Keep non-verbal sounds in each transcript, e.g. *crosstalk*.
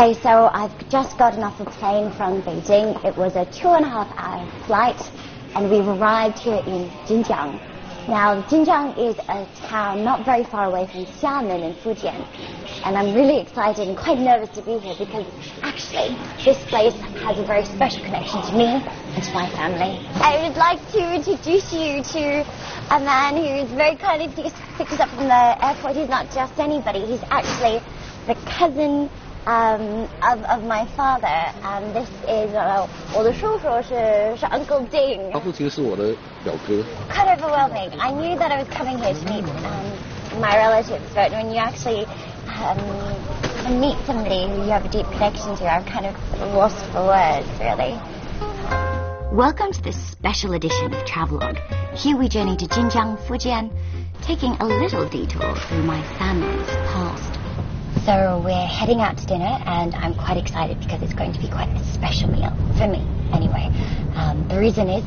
Okay, so I've just gotten off a plane from Beijing. It was a two and a half hour flight, and we've arrived here in Jinjiang. Now, Jinjiang is a town not very far away from Xiamen in Fujian. And I'm really excited and quite nervous to be here because actually this place has a very special connection to me and to my family. I would like to introduce you to a man who is very kind of picked us up from the airport. He's not just anybody, he's actually the cousin um, of, of my father. And this is, uh, 我的叔叔是, is Uncle Ding. 他父亲是我的表哥. Kind of overwhelming. I knew that I was coming here to meet um, my relatives, but when you actually um, meet somebody who you have a deep connection to, I'm kind of lost for words, really. Welcome to this special edition of Travelogue. Here we journey to Jinjiang, Fujian, taking a little detour through my family's past. So we're heading out to dinner, and I'm quite excited because it's going to be quite a special meal for me. Anyway, um, the reason is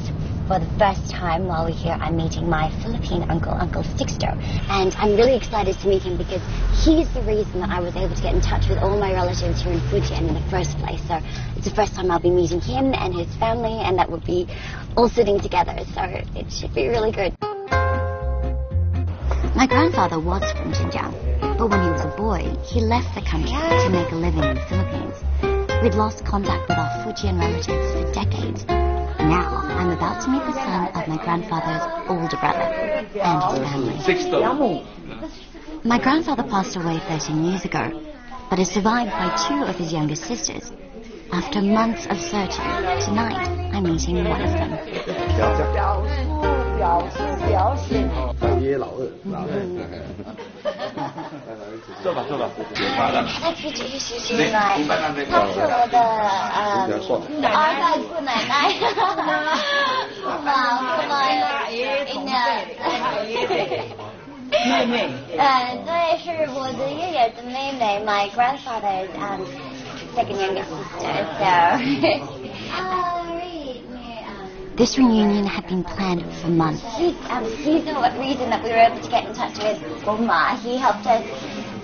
for the first time while we're here, I'm meeting my Philippine uncle, Uncle Sixto. And I'm really excited to meet him because he's the reason that I was able to get in touch with all my relatives here in Fujian in the first place. So it's the first time I'll be meeting him and his family, and that we'll be all sitting together. So it should be really good. My grandfather was from Jinjiang, but when he was a boy, he left the country to make a living in the Philippines. We'd lost contact with our Fujian relatives for decades. Now, I'm about to meet the son of my grandfather's older brother and his family. My grandfather passed away 13 years ago, but is survived by two of his younger sisters. After months of searching, tonight I'm meeting one of them. 爷老二，老二。坐吧坐吧，他其实是叔叔奶，他是我的呃二代姑奶奶，姑妈姑妈妹妹。呃，对，是我的爷爷的妹妹，my grandfather's um second youngest sister. So. This reunion had been planned for months. Um, he's the reason that we were able to get in touch with Goma. He helped us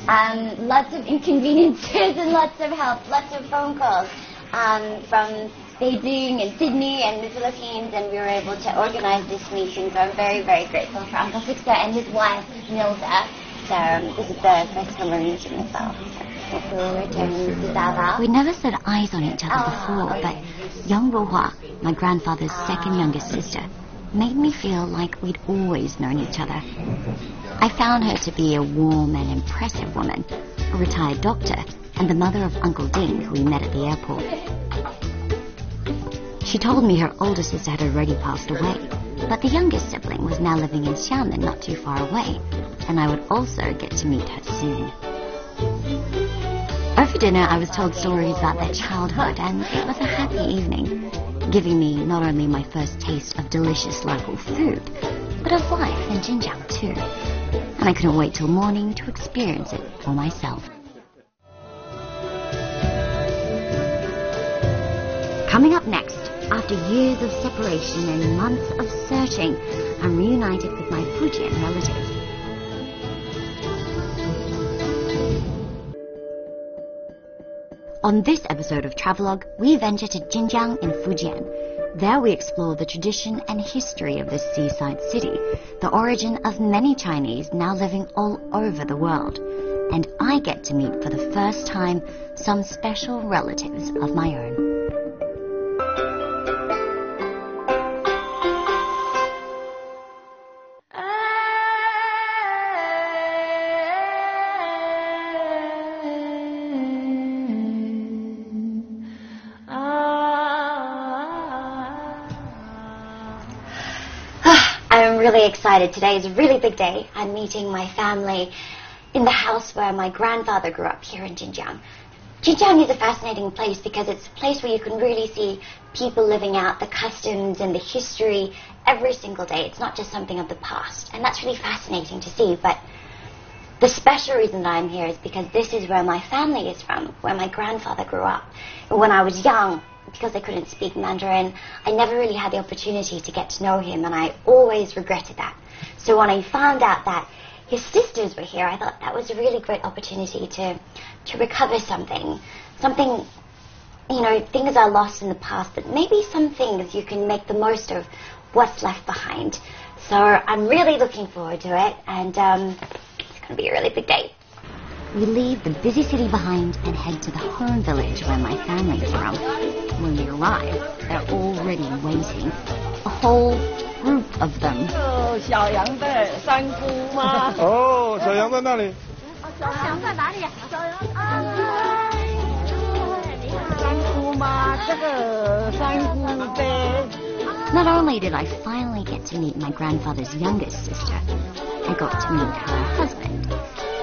um, lots of inconveniences *laughs* and lots of help, lots of phone calls um, from Beijing and Sydney and the Philippines, and we were able to organize this meeting. So I'm very, very grateful for Uncle Sixto and his wife, Nilda. So um, this is the first time we're meeting as well. We never set eyes on each other before, but Young Ruhua, my grandfather's second youngest sister, made me feel like we'd always known each other. I found her to be a warm and impressive woman, a retired doctor, and the mother of Uncle Ding, who we met at the airport. She told me her older sister had already passed away, but the youngest sibling was now living in Xiamen not too far away, and I would also get to meet her soon. Over dinner, I was told stories about their childhood, and it was a happy evening, giving me not only my first taste of delicious local food, but of life in Jinjiang too. And I couldn't wait till morning to experience it for myself. Coming up next, after years of separation and months of searching, I'm reunited with my Fujian relatives. On this episode of Travelogue, we venture to Jinjiang in Fujian. There we explore the tradition and history of this seaside city, the origin of many Chinese now living all over the world. And I get to meet for the first time some special relatives of my own. Really excited. Today is a really big day. I'm meeting my family in the house where my grandfather grew up here in Jinjiang. Jinjiang is a fascinating place because it's a place where you can really see people living out the customs and the history every single day. It's not just something of the past. And that's really fascinating to see. But the special reason that I'm here is because this is where my family is from, where my grandfather grew up. When I was young, because I couldn't speak Mandarin, I never really had the opportunity to get to know him, and I always regretted that. So when I found out that his sisters were here, I thought that was a really great opportunity to, to recover something, something, you know, things are lost in the past, but maybe some things you can make the most of what's left behind. So I'm really looking forward to it, and um, it's going to be a really big day. We leave the busy city behind and head to the home village where my family's from. When we arrive, they're already waiting. A whole group of them. 小羊在三姑妈。哦，小羊在那里。小羊在哪里？小羊啊！三姑妈，这个三姑呗。Not only did I finally get to meet my grandfather's youngest sister, I got to meet her husband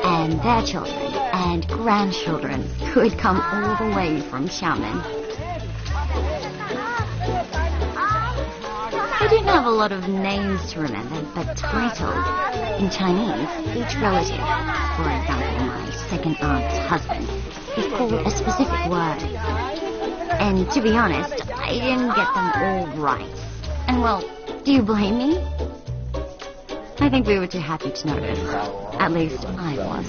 and their children and grandchildren who had come all the way from Xiamen. I didn't have a lot of names to remember, but titled in Chinese, each relative, for example, my second aunt's husband, is called a specific word. And to be honest, I didn't get them all right. And well, do you blame me? I think we were too happy to notice. At least I was.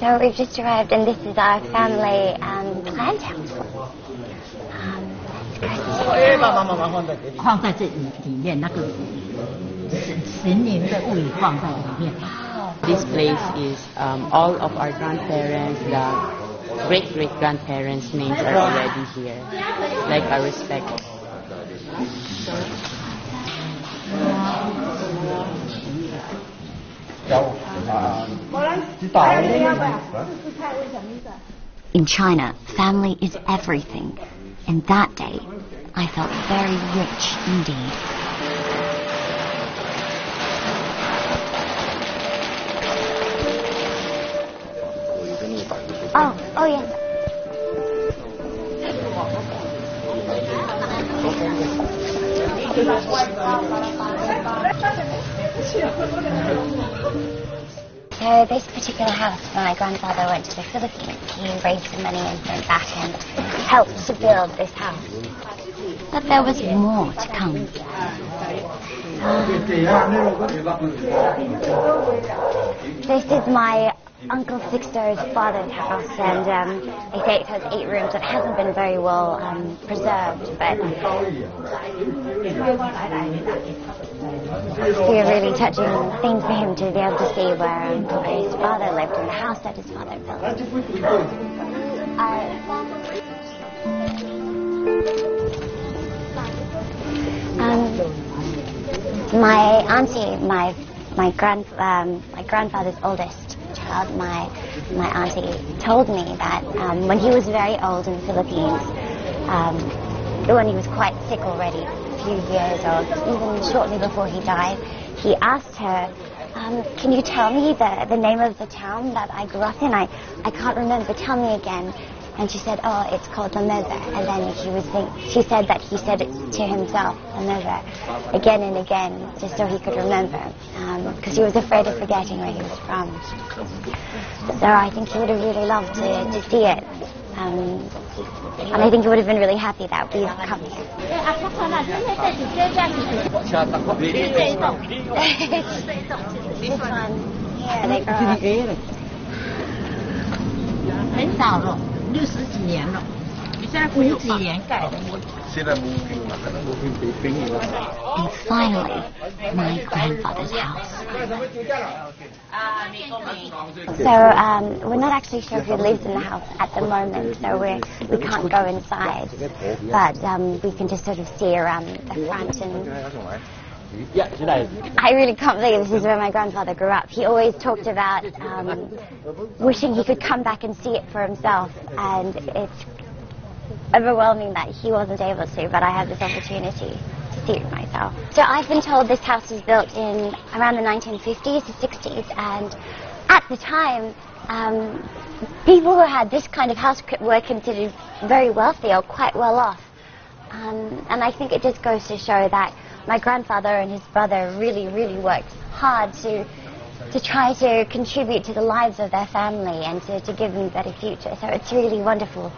So we've just arrived and this is our family um, plant house. Um, 放在这里里面，那个神灵的物放在里面。 This place is um, all of our grandparents, the great great grandparents' names are already here, like our respect. Um, in China, family is everything. And that day, I felt very rich indeed. Oh, oh yes. So this particular house, my grandfather went to the Philippines, he raised some money and sent back and helped to build this house. But there was more to come. Um, this is my Uncle Sixto's father's house, and um, they say it has eight rooms. It hasn't been very well um, preserved, but it's a really touching thing for him to be able to see where um, his father lived in the house that his father built. Um, my auntie, my my grand um, my grandfather's oldest child, my my auntie told me that um, when he was very old in the Philippines, um, when he was quite sick already, a few years old, even shortly before he died, he asked her, um, "Can you tell me the the name of the town that I grew up in? I I can't remember. Tell me again." And she said, "Oh, it's called Lameza." And then he was think- she said that he said it to himself, Lameza, again and again, just so he could remember, because he was afraid of forgetting where he was from. So I think he would have really loved to, to see it. Um, and I think he would have been really happy that we've come here. this one *laughs* here, they grow up. 很早了， 六十几年了，五几年盖的。现在木冰嘛，可能木冰比冰一样。 And finally, my grandfather's house. So um, we're not actually sure who lives in the house at the moment, so we're, we can't go inside. But um, we can just sort of see around the front and I really can't believe this is where my grandfather grew up. He always talked about um, wishing he could come back and see it for himself, and it's overwhelming that he wasn't able to, but I have this opportunity to see it myself. So I've been told this house was built in around the 1950s to 60s, and at the time, um, people who had this kind of house were considered very wealthy or quite well off. Um, and I think it just goes to show that my grandfather and his brother really, really worked hard to to try to contribute to the lives of their family and to, to give them a better future. So it's really wonderful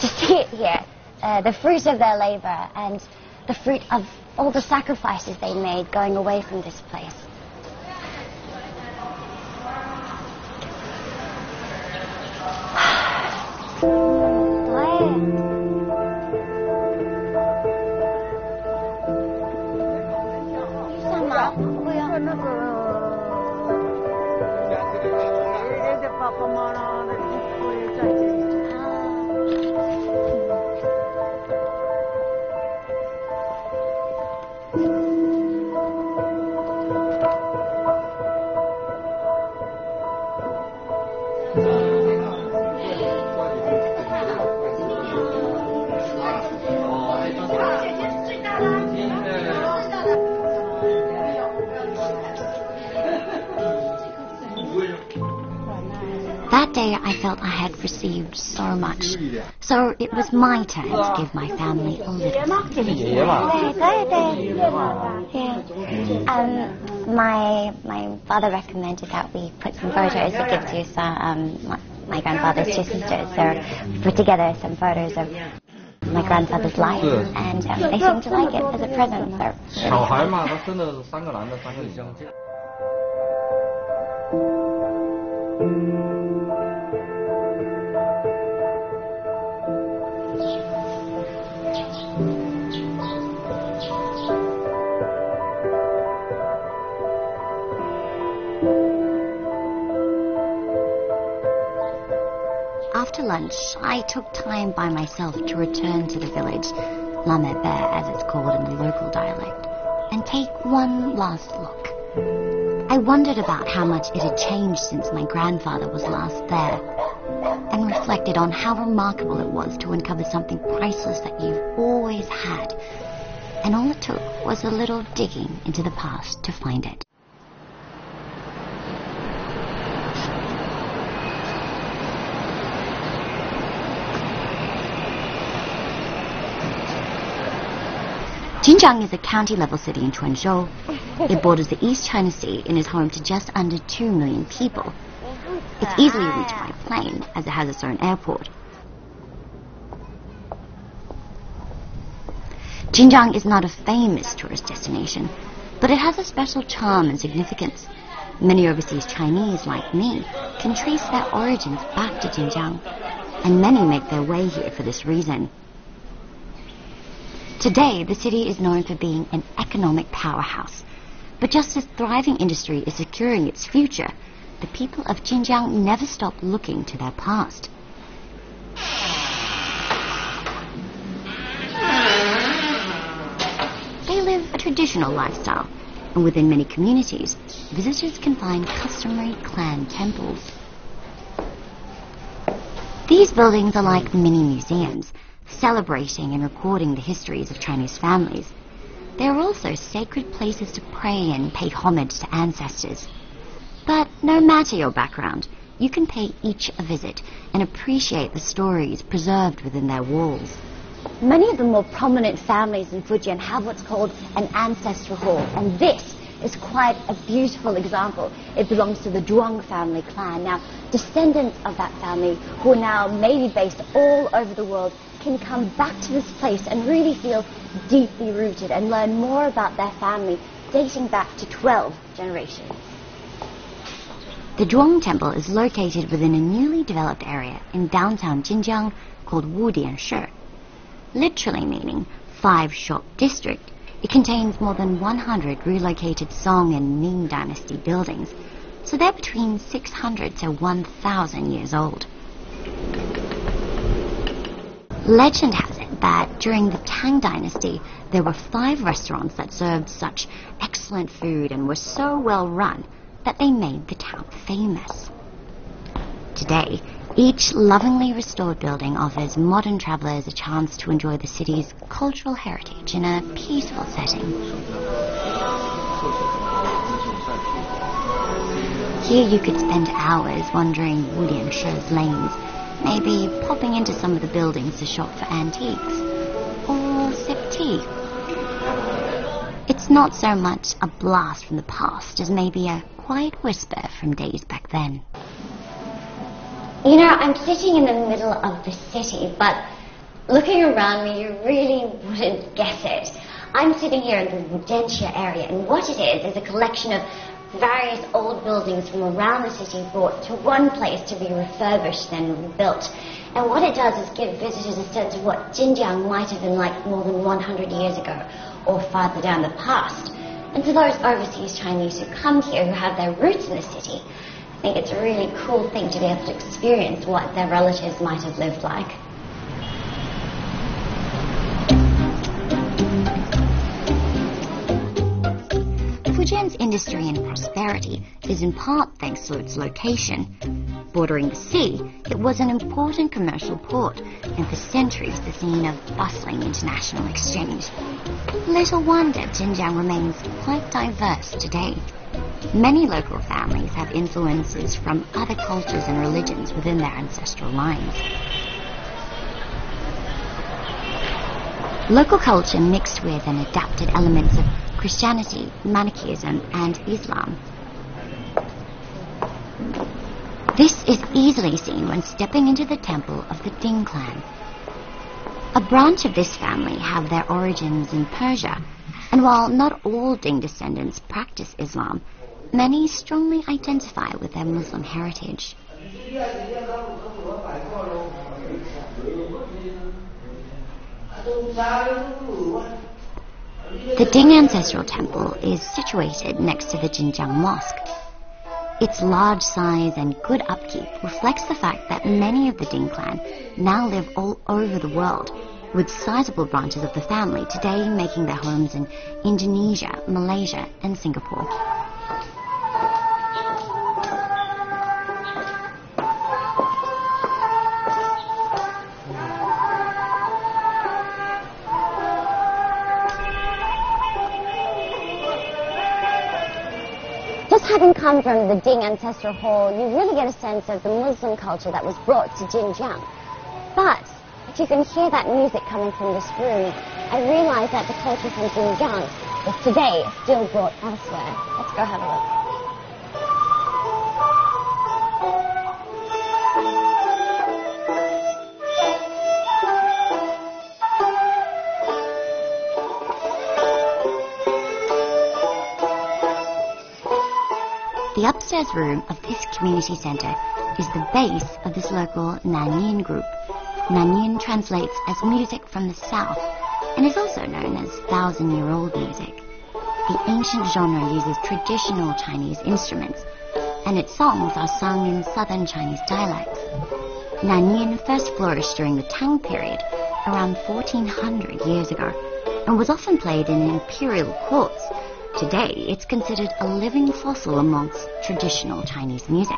to *laughs* see it here, uh, the fruit of their labor and the fruit of all the sacrifices they made going away from this place. Come on. Day I felt I had received so much. So it was my turn to give my family a little something. Yeah. Um, my my father recommended that we put some photos. to give to some, um, my, my grandfather's two sisters. So we put together some photos of my grandfather's life, and um, they seemed to like it as a present. So 小 lunch, I took time by myself to return to the village, Lamebe as it's called in the local dialect, and take one last look. I wondered about how much it had changed since my grandfather was last there, and reflected on how remarkable it was to uncover something priceless that you've always had. And all it took was a little digging into the past to find it. Jinjiang is a county level city in Quanzhou. It *laughs* borders the East China Sea and is home to just under 2 million people. It's easily reached by plane as it has its own airport. Jinjiang is not a famous tourist destination, but it has a special charm and significance. Many overseas Chinese, like me, can trace their origins back to Jinjiang, and many make their way here for this reason. Today, the city is known for being an economic powerhouse. But just as thriving industry is securing its future, the people of Jinjiang never stop looking to their past. They live a traditional lifestyle, and within many communities, visitors can find customary clan temples. These buildings are like mini museums, celebrating and recording the histories of Chinese families. They are also sacred places to pray and pay homage to ancestors. But no matter your background, you can pay each a visit and appreciate the stories preserved within their walls. Many of the more prominent families in Fujian have what's called an ancestral hall, and this is quite a beautiful example. It belongs to the Zhuang family clan. Now, descendants of that family, who are now maybe based all over the world, can come back to this place and really feel deeply rooted and learn more about their family dating back to 12 generations. The Zhuang Temple is located within a newly developed area in downtown Jinjiang called Wudian Shi. Literally meaning five shop district, it contains more than 100 relocated Song and Ming dynasty buildings, so they're between 600 to 1,000 years old. Legend has it that during the Tang Dynasty, there were five restaurants that served such excellent food and were so well run that they made the town famous. Today, each lovingly restored building offers modern travelers a chance to enjoy the city's cultural heritage in a peaceful setting. Here you could spend hours wandering Wudian Shi's lanes, maybe popping into some of the buildings to shop for antiques, or sip tea. It's not so much a blast from the past as maybe a quiet whisper from days back then. You know, I'm sitting in the middle of the city, but looking around me, you really wouldn't guess it. I'm sitting here in the Wudian Shi area, and what it is is a collection of various old buildings from around the city brought to one place to be refurbished and rebuilt. And what it does is give visitors a sense of what Jinjiang might have been like more than 100 years ago, or farther down the past. And for those overseas Chinese who come here who have their roots in the city, I think it's a really cool thing to be able to experience what their relatives might have lived like. Fujian's industry and prosperity is in part thanks to its location. Bordering the sea, it was an important commercial port and for centuries the scene of bustling international exchange. Little wonder Jinjiang remains quite diverse today. Many local families have influences from other cultures and religions within their ancestral lines. Local culture mixed with and adapted elements of Christianity, Manichaeism, and Islam. This is easily seen when stepping into the temple of the Ding clan. A branch of this family have their origins in Persia, and while not all Ding descendants practice Islam, many strongly identify with their Muslim heritage. The Ding Ancestral Temple is situated next to the Jinjiang Mosque. Its large size and good upkeep reflects the fact that many of the Ding clan now live all over the world, with sizable branches of the family today making their homes in Indonesia, Malaysia, and Singapore. Having come from the Ding Ancestral Hall, you really get a sense of the Muslim culture that was brought to Jinjiang. But if you can hear that music coming from this room, I realize that the culture from Jinjiang is today still brought elsewhere. Let's go have a look. The upstairs room of this community centre is the base of this local Nanyin group. Nanyin translates as music from the south and is also known as thousand-year-old music. The ancient genre uses traditional Chinese instruments and its songs are sung in southern Chinese dialects. Nanyin first flourished during the Tang period, around 1400 years ago, and was often played in imperial courts. Today, it's considered a living fossil amongst traditional Chinese music.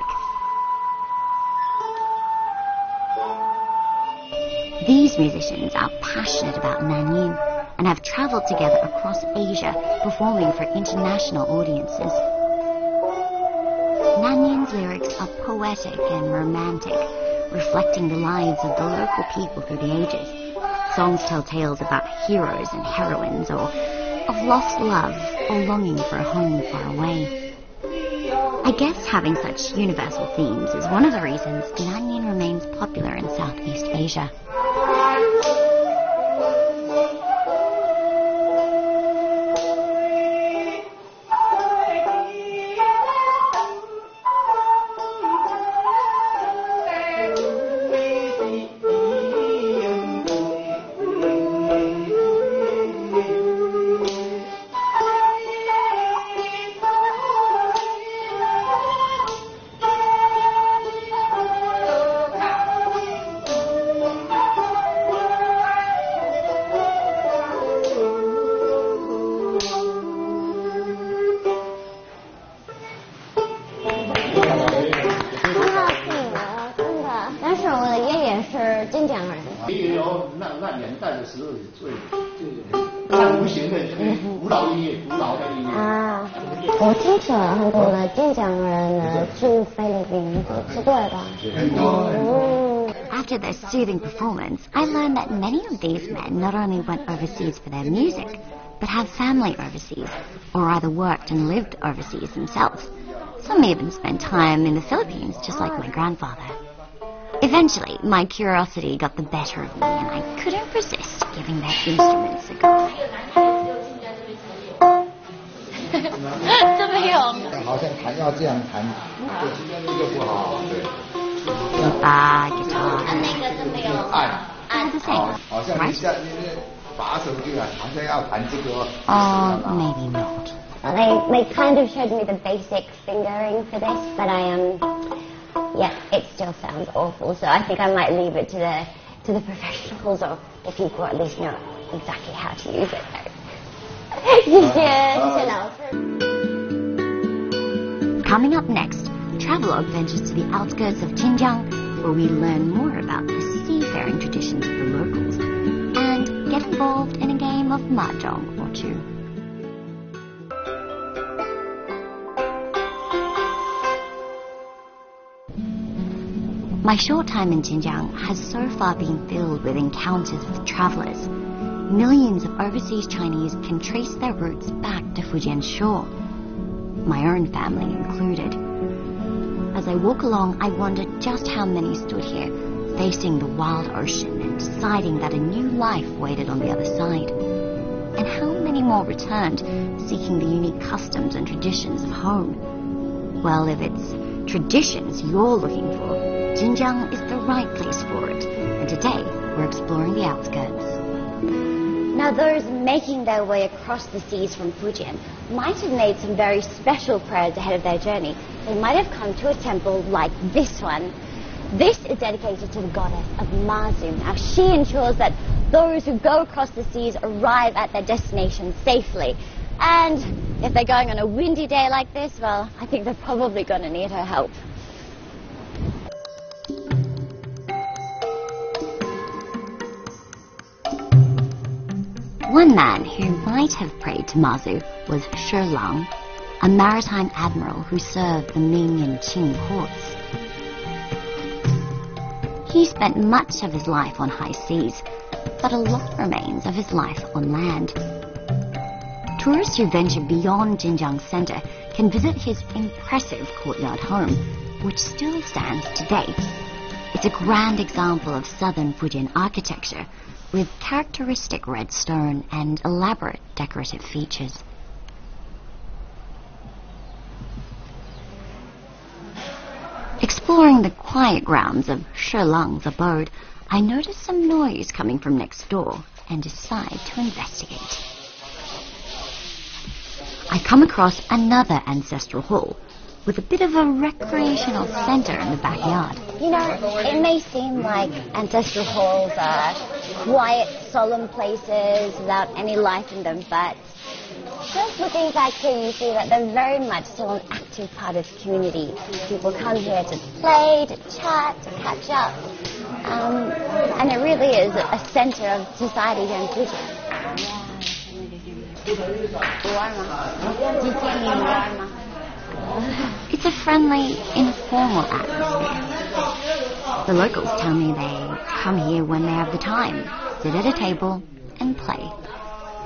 These musicians are passionate about Nanyin and have traveled together across Asia performing for international audiences. Nanyin's lyrics are poetic and romantic, reflecting the lives of the local people through the ages. Songs tell tales about heroes and heroines or of lost love or longing for a home far away. I guess having such universal themes is one of the reasons Nanyin remains popular in Southeast Asia. After their soothing performance, I learned that many of these men not only went overseas for their music, but have family overseas, or either worked and lived overseas themselves. Some even spent time in the Philippines, just like my grandfather. Eventually, my curiosity got the better of me, and I couldn't resist giving their instruments a go. 这*laughs* 么有。好像弹要这样弹，对，其中一个不好，对。 Tuba, guitar, 按， all the 好 same, 好像 right? 你像那个把手就啊，好像要弹这个。 Or maybe not. Well, they, they kind of showed me the basic fingering for this, but I am, um, yeah, it still sounds awful. So I think I might leave it to the to the *laughs* professionals or the people at least know exactly how to use it. *laughs* Uh, yeah, uh, Coming up next, Travelogue ventures to the outskirts of Jinjiang, where we learn more about the seafaring traditions of the locals and get involved in a game of mahjong or two. My short time in Jinjiang has so far been filled with encounters with travelers. Millions of overseas Chinese can trace their roots back to Fujian shore, my own family included. As I walk along, I wonder just how many stood here, facing the wild ocean and deciding that a new life waited on the other side. And how many more returned, seeking the unique customs and traditions of home. Well, if it's traditions you're looking for, Jinjiang is the right place for it. And today, we're exploring the outskirts. Now, those making their way across the seas from Fujian might have made some very special prayers ahead of their journey. They might have come to a temple like this one. This is dedicated to the goddess of Mazu. Now, she ensures that those who go across the seas arrive at their destination safely. And if they're going on a windy day like this, well, I think they're probably going to need her help. One man who might have prayed to Mazu was Shi Lang, a maritime admiral who served the Ming and Qing courts. He spent much of his life on high seas, but a lot remains of his life on land. Tourists who venture beyond Jinjiang Center can visit his impressive courtyard home, which still stands today. It's a grand example of southern Fujian architecture with characteristic red stone and elaborate decorative features. Exploring the quiet grounds of Shi Lang's abode, I notice some noise coming from next door and decide to investigate. I come across another ancestral hall with a bit of a recreational center in the backyard. You know, it may seem like ancestral halls are quiet, solemn places without any life in them, but just looking back here, you see that they're very much still an active part of the community. People come here to play, to chat, to catch up. Um, and it really is a center of society here in Fujian. It's a friendly, informal atmosphere. The locals tell me they come here when they have the time, sit at a table, and play.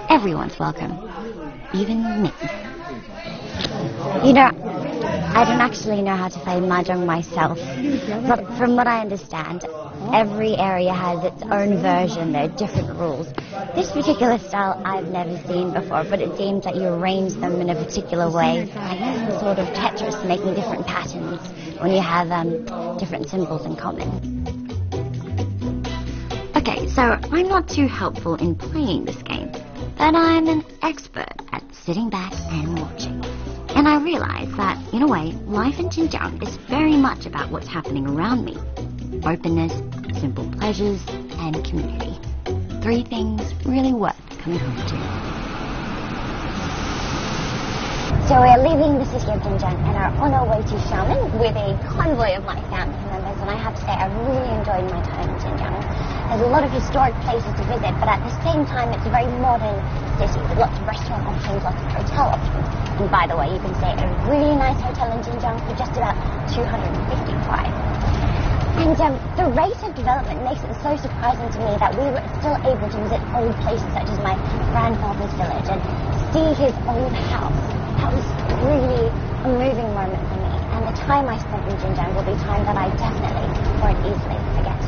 Everyone's welcome, even me. You know, I don't actually know how to play mahjong myself, but from what I understand, every area has its own version. There are different rules. This particular style I've never seen before, but it seems that you arrange them in a particular way, like sort of Tetris, making different patterns when you have um, different symbols in common. Okay, so I'm not too helpful in playing this game, but I'm an expert at sitting back and watching. And I realize that, in a way, life in Jinjiang is very much about what's happening around me. Openness, simple pleasures, and community. Three things really worth coming home to. So we're leaving the city of Jinjiang and are on our way to Xiamen with a convoy of my family members. And I have to say, I really enjoyed my time in Jinjiang. There's a lot of historic places to visit, but at the same time, it's a very modern city with lots of restaurant options, lots of hotel options. And by the way, you can stay at a really nice hotel in Jinjiang for just about 250 kwai. And um, the rate of development makes it so surprising to me that we were still able to visit old places such as my grandfather's village and see his old house. That was really a moving moment for me. And the time I spent in Jinjiang will be time that I definitely won't easily forget.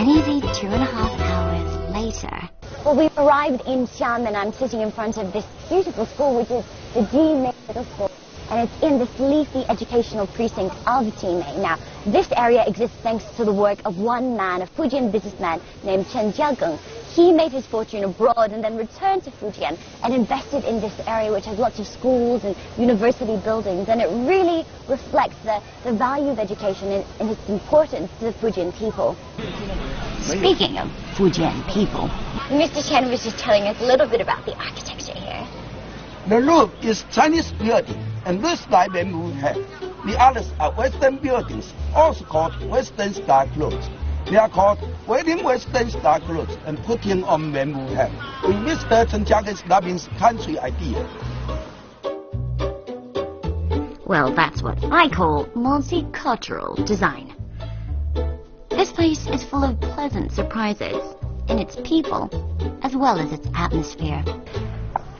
An easy two and a half hours later. Well, we've arrived in Xiamen. I'm sitting in front of this beautiful school, which is the Jimei Middle School and it's in this leafy educational precinct of Jimei. Now, this area exists thanks to the work of one man, a Fujian businessman named Chen Jiageng. He made his fortune abroad and then returned to Fujian and invested in this area, which has lots of schools and university buildings, and it really reflects the, the value of education and, and its importance to the Fujian people. Speaking of Fujian people, Mr. Chen was just telling us a little bit about the architecture here. The roof is Chinese building, and this side bamboo head. The others are Western buildings, also called Western style clothes. They are called wedding Western style clothes and putting on bamboo head. We Mr. Chen Jiageng's Loving's country idea. Well, that's what I call multicultural design. This place is full of pleasant surprises in its people as well as its atmosphere.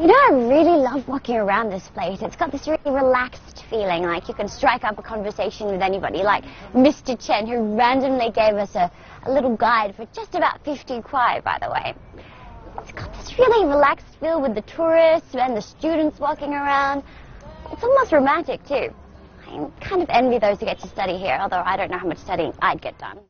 You know, I really love walking around this place. It's got this really relaxed feeling, like you can strike up a conversation with anybody, like Mr. Chen, who randomly gave us a, a little guide for just about 50 kwai, by the way. It's got this really relaxed feel with the tourists and the students walking around. It's almost romantic, too. I kind of envy those who get to study here, although I don't know how much studying I'd get done.